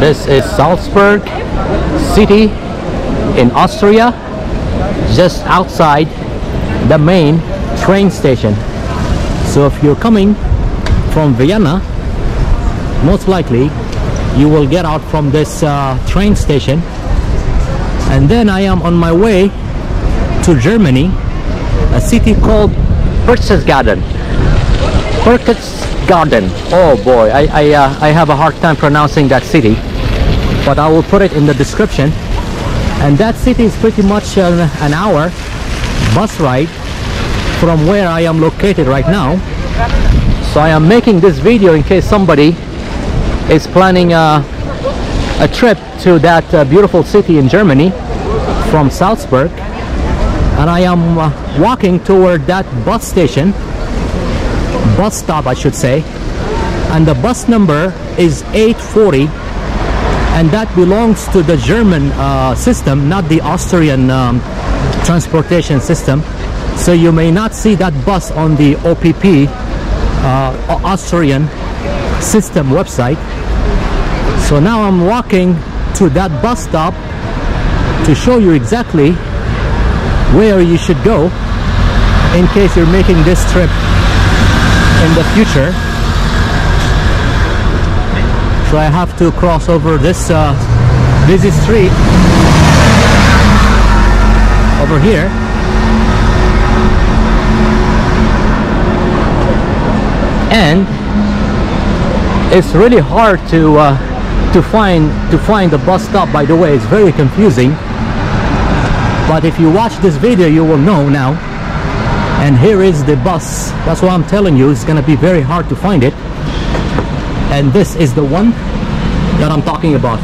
This is Salzburg city in Austria, just outside the main train station. So if you're coming from Vienna, most likely you will get out from this uh, train station and then I am on my way to Germany, a city called Berchtesgaden. Berchtesgaden. Oh boy, I I, uh, I have a hard time pronouncing that city, but I will put it in the description. And that city is pretty much an, an hour bus ride from where I am located right now. So I am making this video in case somebody is planning a, a trip to that uh, beautiful city in Germany from Salzburg and I am uh, walking toward that bus station bus stop I should say and the bus number is 840 and that belongs to the German uh, system not the Austrian um, transportation system. So you may not see that bus on the ÖBB uh, Austrian system website. So now I'm walking to that bus stop to show you exactly where you should go in case you're making this trip in the future so I have to cross over this uh, busy street. Over here. And it's really hard to uh, to find to find the bus stop by the way. It's very confusing. But if you watch this video you will know now. And here is the bus. That's what I'm telling you. It's gonna be very hard to find it and this is the one that I'm talking about.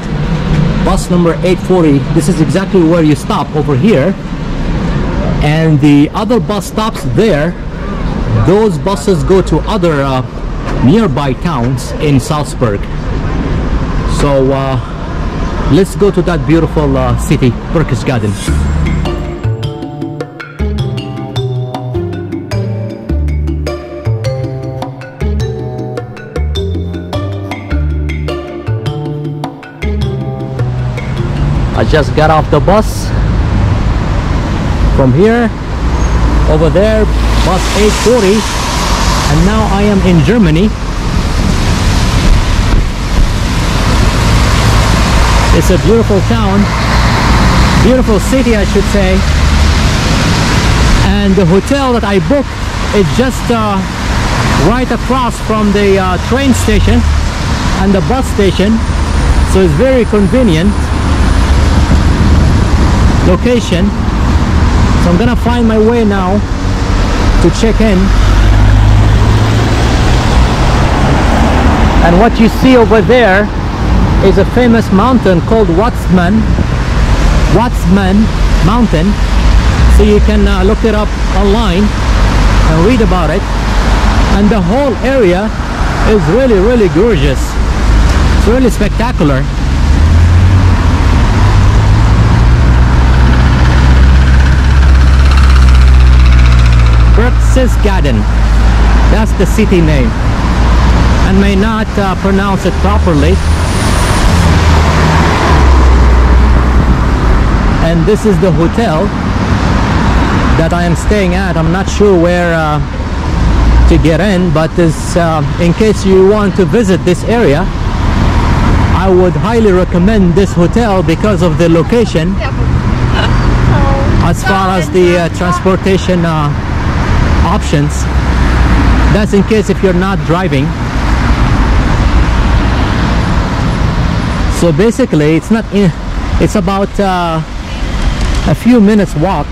Bus number 840 this is exactly where you stop over here. And the other bus stops there. Those buses go to other uh, nearby towns in Salzburg. So uh, let's go to that beautiful uh, city Berchtesgaden I just got off the bus from here. Over there bus 840 and now I am in Germany. It's a beautiful town beautiful city I should say. And the hotel that I booked is just uh, right across from the uh, train station and the bus station. So it's very convenient location. So I'm gonna find my way now to check in. And what you see over there is a famous mountain called Watzmann Watzmann mountain. So you can uh, look it up online and read about it. And the whole area is really really gorgeous. It's really spectacular Berchtesgaden that's the city name. And may not uh, pronounce it properly. And this is the hotel that I am staying at. I'm not sure where uh, to get in but this, uh, in case you want to visit this area I would highly recommend this hotel because of the location. As far as the uh, transportation uh, options. That's in case if you're not driving. So basically it's not in it's about uh, a few minutes walk.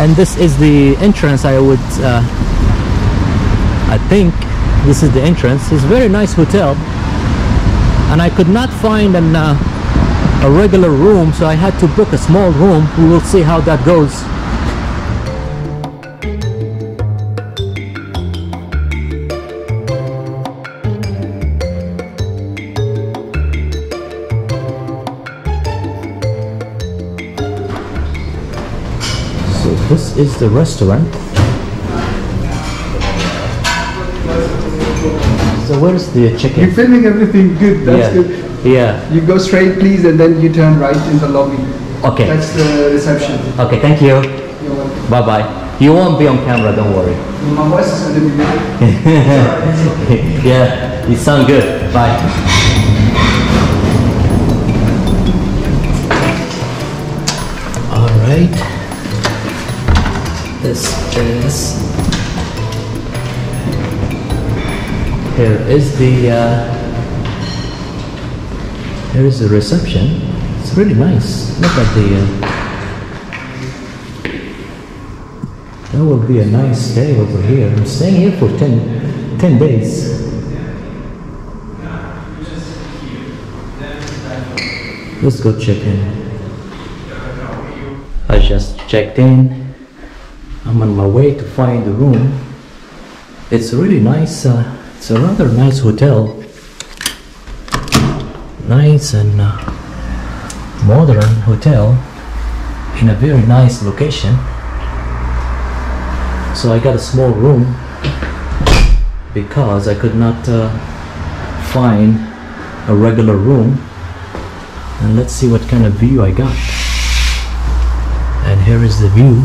And this is the entrance I would uh, I think this is the entrance. It's a very nice hotel. And I could not find an, uh, a regular room so I had to book a small room. We will see how that goes this is the restaurant. So where's the chicken? You're chicken? filming everything good. That's yeah. good. Yeah. You go straight, please, and then you turn right in the lobby. Okay. That's the reception. Okay, thank you. You're welcome. Bye bye. You won't be on camera, don't worry. My voice is going to be good. yeah, you sound good. Bye. All right. This is. Here is the. Uh, here is the reception. It's really nice. Look at the. Uh, that will be a nice day over here. I'm staying here for 10, 10 days. Let's go check in. I just checked in. I'm on my way to find the room. It's a really nice, uh, it's a rather nice hotel. Nice and uh, modern hotel in a very nice location. So I got a small room because I could not uh, find a regular room. And let's see what kind of view I got. And here is the view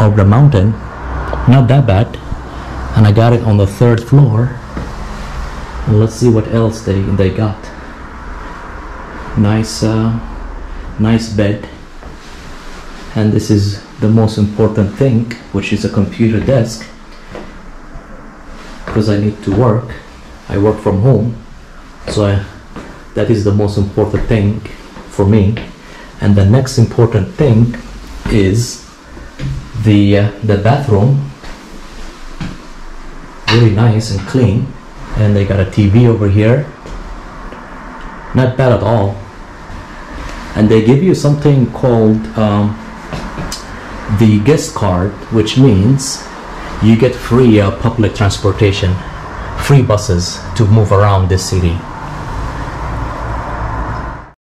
of the mountain. Not that bad. And I got it on the third floor. And let's see what else they, they got. Nice, uh, nice bed. And this is the most important thing, which is a computer desk. Because I need to work. I work from home. So I, that is the most important thing for me. And the next important thing is the uh, the bathroom. Really nice and clean. And they got a TV over here. Not bad at all. And they give you something called um, the guest card, which means you get free uh, public transportation, free buses to move around this city.